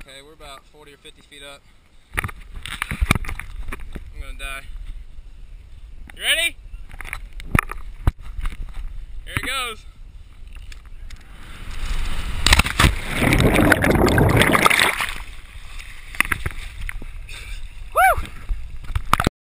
Okay, we're about 40 or 50 feet up. I'm gonna die. You ready? Here it goes.